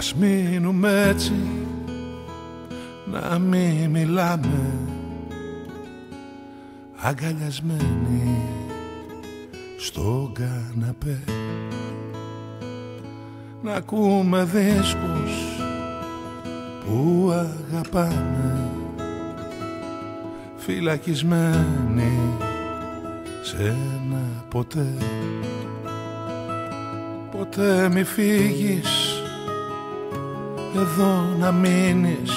Ας μείνουμε έτσι να μην μιλάμε. Αγκαλιασμένοι στο καναπέ. Να ακούμε δίσκους που αγαπάμε. Φυλακισμένοι σε ένα ποτέ. Ποτέ μη φύγεις εδώ να μείνεις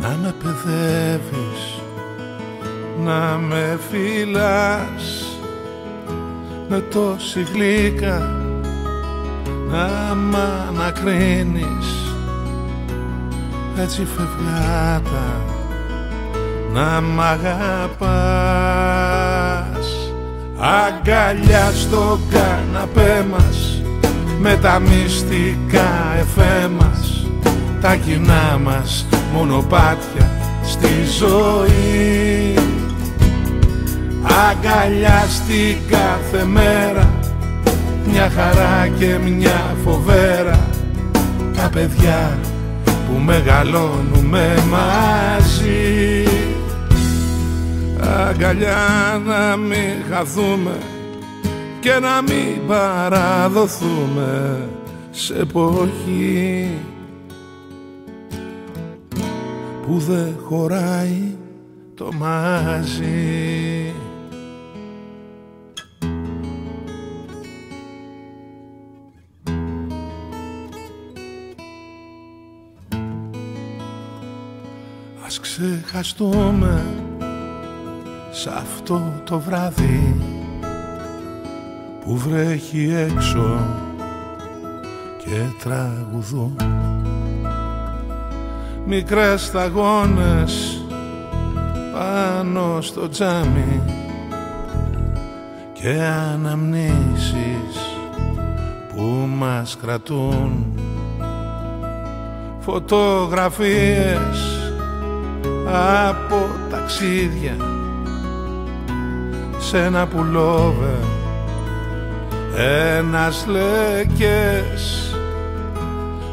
να με παιδεύεις να με φυλάς με τόση γλύκα να μ' ανακρίνεις. Έτσι φευγάτα να μ' αγαπάς. Αγκαλιά στο καναπέ μας με τα μυστικά εφέ μας τα κοινά μας μονοπάτια στη ζωή. Αγκαλιά στην κάθε μέρα μια χαρά και μια φοβέρα τα παιδιά που μεγαλώνουμε μαζί. Αγκαλιά να μην χαθούμε και να μην παραδοθούμε σε εποχή που δεν χωράει το μαζί. Ας ξεχαστούμε σ' αυτό το βράδυ που βρέχει έξω και τραγουδούν. Μικρές σταγόνες πάνω στο τζάμι και αναμνήσεις που μας κρατούν. Φωτογραφίες από ταξίδια σε ένα πουλόβερ ένας λέκες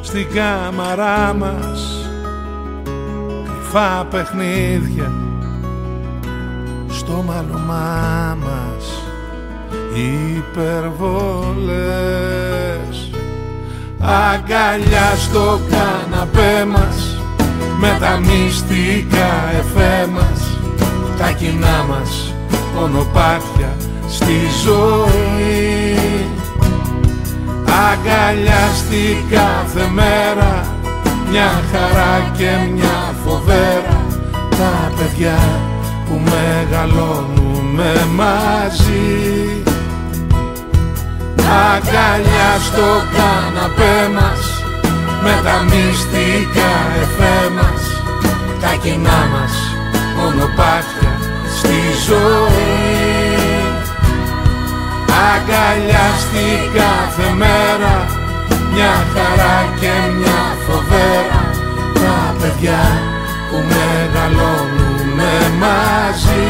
στην κάμαρά μας. Κρυφά παιχνίδια στο μαλλωμά μας. Υπερβολές. Αγκαλιά στο καναπέ μας. Με τα μυστικά εφέ μας. Τα κοινά μας μονοπάτια στη ζωή αγκαλιά στη κάθε μέρα μια χαρά και μια φοβέρα. Τα παιδιά που μεγαλώνουμε μαζί. Αγκαλιά στο καναπέ μας με τα μυστικά εφέ μας. Τα κοινά μας μονοπάτια στη ζωή. Αγκαλιά στη κάθε μέρα μια χαρά και μια φοβέρα. Τα παιδιά που μεγαλώνουμε μαζί.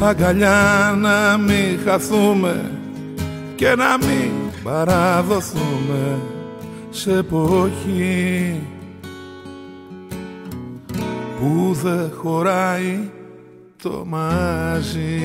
Αγκαλιά να μην χαθούμε και να μην παραδοθούμε σε εποχή που δεν χωράει το μαζί